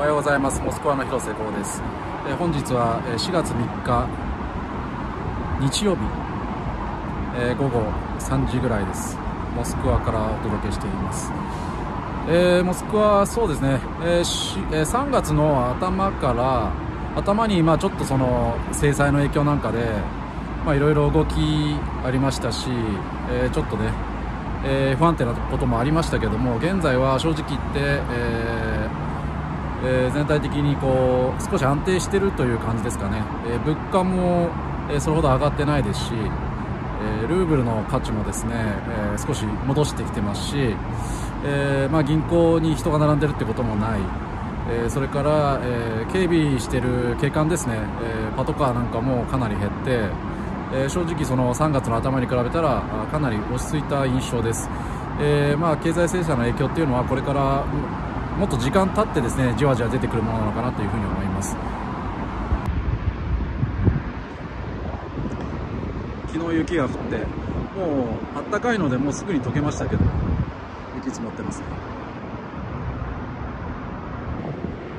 おはようございます。モスクワの広瀬剛です、えー、本日は4月3日日曜日、えー、午後3時ぐらいです。モスクワからお届けしています、えー、モスクワそうですね、えー、3月の頭から頭にまあちょっとその制裁の影響なんかでまあいろいろ動きありましたし、えー、ちょっとね、えー、不安定なこともありましたけども現在は正直言って、えーえー、全体的にこう少し安定しているという感じですかね、えー、物価も、え、それほど上がってないですし、え、ルーブルの価値もですね、え、少し戻してきてますし、えまあ、銀行に人が並んでるってこともない。え、それから、え、警備している警官ですね、え、パトカーなんかもかなり減って、え正直その3月の頭に比べたらかなり落ち着いた印象です、えまあ、経済制裁の影響っていうのはこれからもっと時間経ってですねじわじわ出てくるものなのかなというふうに思います。昨日雪が降ってもうあったかいのでもうすぐに溶けましたけど雪積もってますね。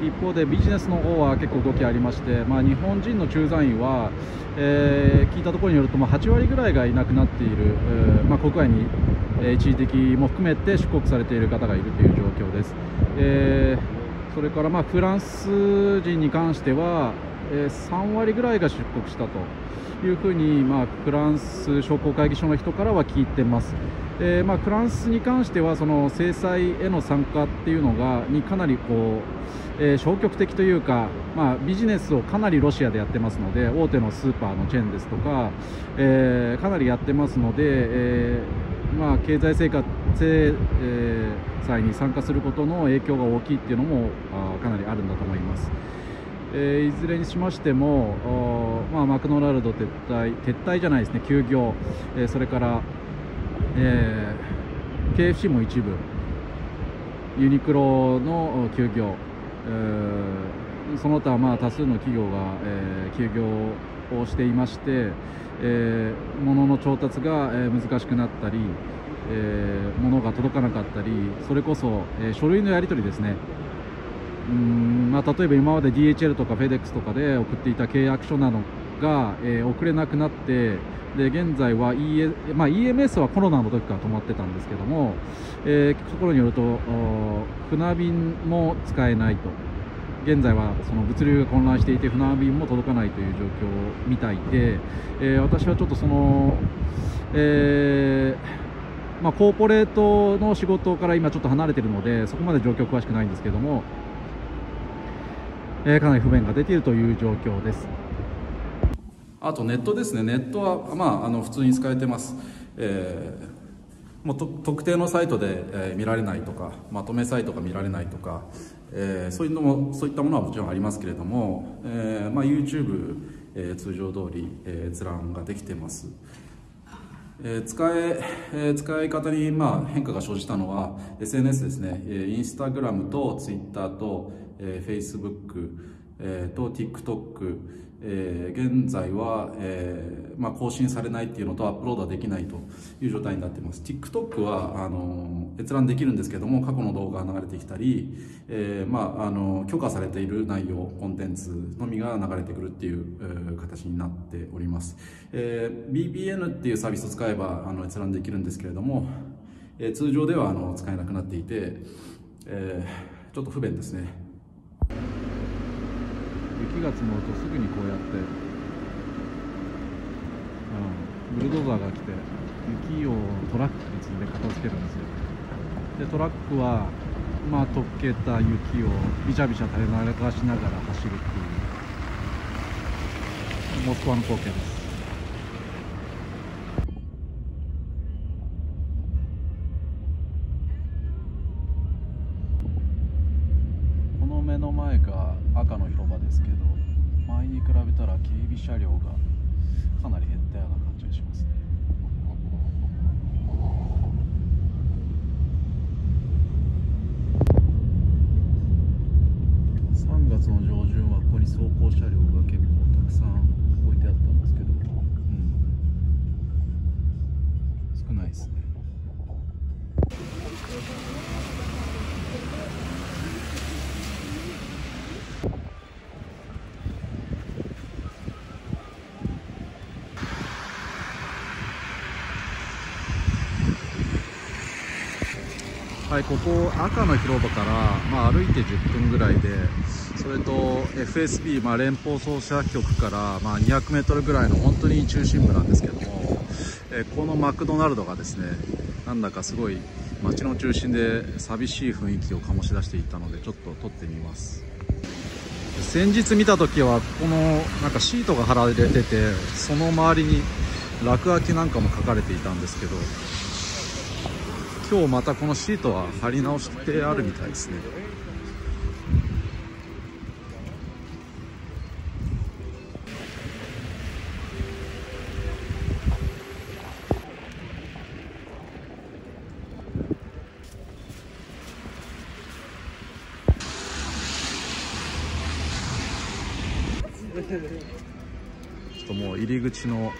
一方でビジネスの方は結構動きありまして、まあ、日本人の駐在員は、えー、聞いたところによると、ま、8割ぐらいがいなくなっている、えー、まあ、国外に、一時的も含めて出国されている方がいるという状況です。えー、それからまフランス人に関しては、え3割ぐらいが出国したというふうに、まあ、フランス商工会議所の人からは聞いてます。えー、まあ、フランスに関してはその制裁への参加っていうのがにかなりこう、えー、消極的というか、まあ、ビジネスをかなりロシアでやってますので大手のスーパーのチェーンですとか、えー、かなりやってますので、えまあ、経済生活制裁に参加することの影響が大きいっていうのもあかなりあるんだと思います。えー、いずれにしましても、まあ、マクドナルド撤退撤退じゃないですね休業、えー、それからえー、KFC も一部ユニクロの休業、えー、その他まあ多数の企業が、えー、休業をしていまして、えー、物の調達が、え、難しくなったり、えー、物が届かなかったりそれこそ、えー、書類のやり取りですね。うんまあ、例えば今まで DHL とか FedEx とかで送っていた契約書などが、えー、送れなくなってで現在は、e まあ、EMS はコロナの時から止まってたんですけども、えー、ところによると船便も使えないと現在はその物流が混乱していて船便も届かないという状況みたいで、えー、私はちょっとその、えー、まあ、コーポレートの仕事から今ちょっと離れているのでそこまで状況詳しくないんですけども、えー、かなり不便が出ているという状況です。あとネットですね。ネットは、まあ、あの普通に使えてます、えー、もう特定のサイトで、えー、見られないとかまとめサイトが見られないとか、えー、そういうのもそういったものはもちろんありますけれども、えーまあ、YouTube、えー、通常通り、えー、閲覧ができてます。えー、使ええー、使い方に、まあ、変化が生じたのは SNS ですね、えー、インスタグラムとツイッターと、えー、フェイスブックえー、と TikTok、えー、現在は、えーまあ、更新されないっていうのとアップロードはできないという状態になっています。TikTok はあの閲覧できるんですけども過去の動画が流れてきたり、えーまあ、あの許可されている内容コンテンツのみが流れてくるっていう、えー、形になっております、えー、BBN っていうサービスを使えばあの閲覧できるんですけれども、えー、通常ではあの使えなくなっていて、えー、ちょっと不便ですね。雪が積もるとすぐにこうやって、うん、ブルドーザーが来て雪をトラックに積んで片付けるんですよ。でトラックはまあ溶けた雪をびちゃびちゃ垂れ流しながら走るっていうモスクワの光景です。目の前が赤の広場ですけど前に比べたら警備車両がかなり減ったような感じがしますね。3月の上旬はここに走行車両が結構たくさん置いてあったんですけど、うん、少ないですねはいここ赤の広場から、まあ、歩いて10分ぐらいでそれと FSB、まあ、連邦捜査局から、まあ、200メートルぐらいの本当に中心部なんですけども、えこのマクドナルドがですねなんだかすごい街の中心で寂しい雰囲気を醸し出していたのでちょっと撮ってみます。先日見た時はこのなんかシートが貼られててその周りに落書きなんかも書かれていたんですけど今日またこのシートは貼り直してあるみたいですね。ちょっともう入り口の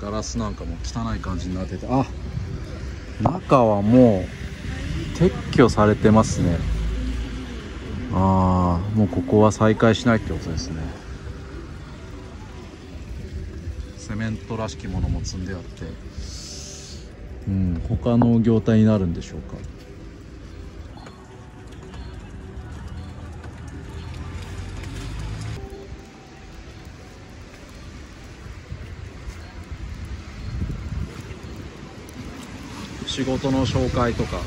ガラスなんかも汚い感じになってて。あ中はもう撤去されてますね。ああもうここは再開しないってことですね。セメントらしきものも積んであって。うん他の業態になるんでしょうか。仕事の紹介とか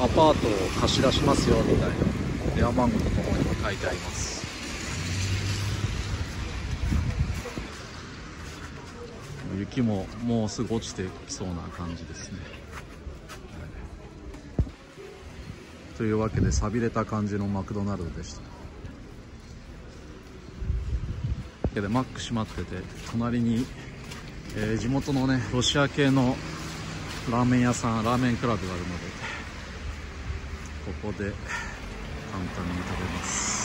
アパートを貸し出しますよみたいな電話番号とともに書いてあります。雪ももうすぐ落ちてきそうな感じですね、というわけで寂れた感じのマクドナルドでした。でマック閉まってて隣に、えー、地元のねロシア系のラーメン屋さんラーメンクラブがあるのでここで簡単に食べます。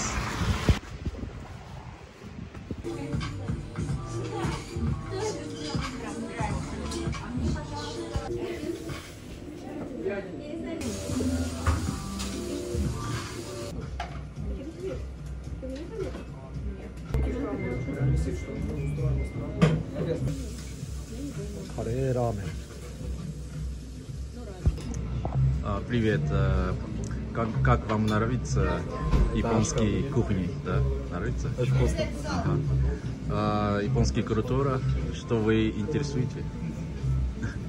カレーラーメン。Привет. Как, как вам нравится японские да, кухни? Да, нравится? Очень вкусно. Ага. А, японская культура, что вы интересуете?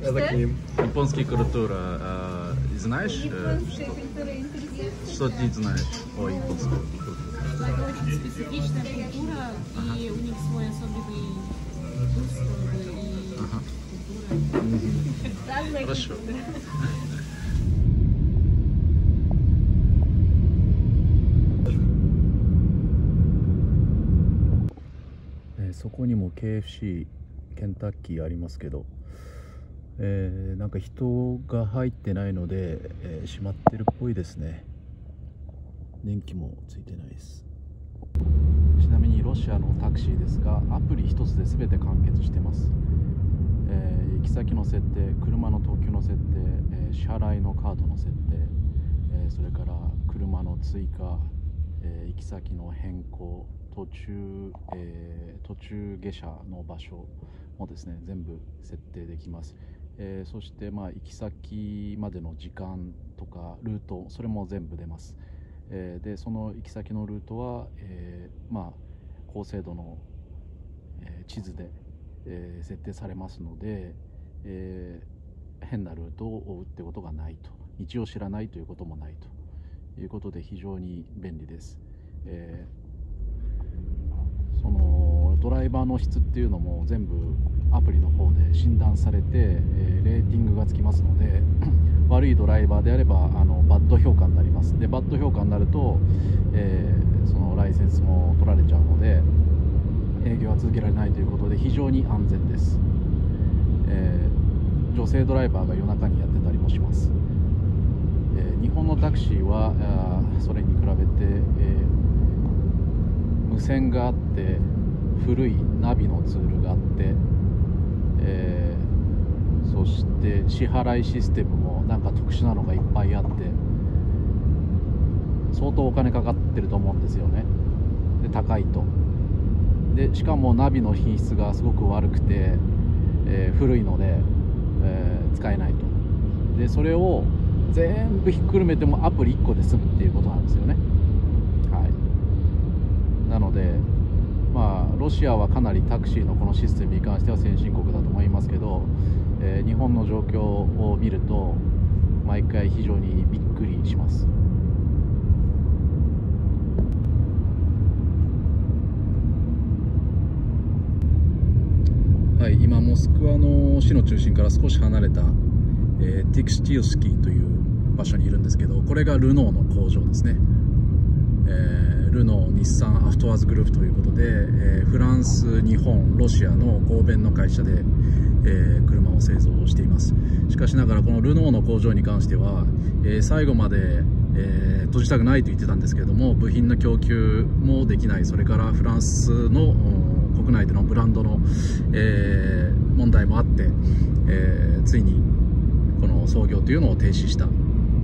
Это к ним. Японская культура, а, знаешь? Японская что, культура интересует. что ты знаешь о японской культуре? Это очень специфичная культура, Ага. и у них свой особенный вкус и Ага. культура. Хорошо. こにも KFC ケンタッキーありますけど、えーなんか人が入ってないので、えー閉まってるっぽいですね。電気もついてないです。ちなみにロシアのタクシーですがアプリ一つで全て完結してます、えー行き先の設定車の等級の設定、えー支払いのカードの設定、えそれから車の追加、え行き先の変更途中、えー途中下車の場所もですね全部設定できます、えーそしてまあ行き先までの時間とかルートそれも全部出ます、えーでその行き先のルートは、えーまあ高精度の、え地図で、え設定されますので、えー変なルートを追うってことがないと。道を知らないということもないということで非常に便利です、えードライバーの質っていうのも全部アプリの方で診断されて、えーレーティングがつきますので 悪いドライバーであればあのバッド評価になります。でバッド評価になると、えーそのライセンスも取られちゃうので営業は続けられないということで非常に安全です、えー女性ドライバーが夜中にやってたりもします、え日本のタクシーはそれに比べて、え無線があって古いナビのツールがあって、えーそして支払いシステムもなんか特殊なのがいっぱいあって相当お金かかってると思うんですよね。で高いと。でしかもナビの品質がすごく悪くて、えー古いので、えー使えないと。でそれを全部ひっくるめてもアプリ1個で済むっていうことなんですよね。はい。なのでまあロシアはかなりタクシーのこのシステムに関しては先進国だと思いますけど、えー日本の状況を見ると毎回非常にびっくりします。はい、今モスクワの市の中心から少し離れた、えーティクスティルスキーという場所にいるんですけどこれがルノーの工場ですね、えールノー日産アフトワーズグループということで、えーフランス日本ロシアの合弁の会社で、えー車を製造しています。しかしながらこのルノーの工場に関しては、えー最後まで、え閉じたくないと言ってたんですけれども部品の供給もできない。それからフランスの国内でのブランドの、え問題もあって、えついにこの操業というのを停止した。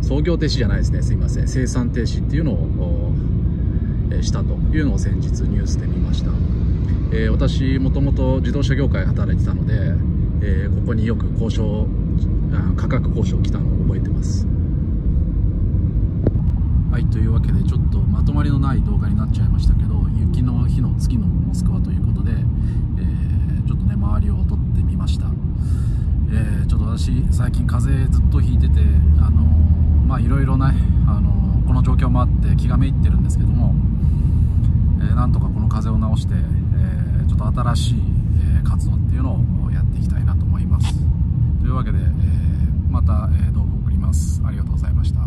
操業停止じゃないですね。すいません。生産停止っていうのを、したというのを先日ニュースで見ました、えー私もともと自動車業界働いてたので、えーここによく交渉価格交渉来たのを覚えてます。はいというわけでちょっとまとまりのない動画になっちゃいましたけど雪の日の月のモスクワということで、えーちょっとね周りを撮ってみました、えーちょっと私最近風邪ずっとひいててあのまあいろいろね、あのこの状況もあって気がめいってるんですけども、えーなんとかこの風邪を治して、えーちょっと新しい、えー活動っていうのをやっていきたいなと思います。というわけで、えーまた、えー動画を送ります。ありがとうございました。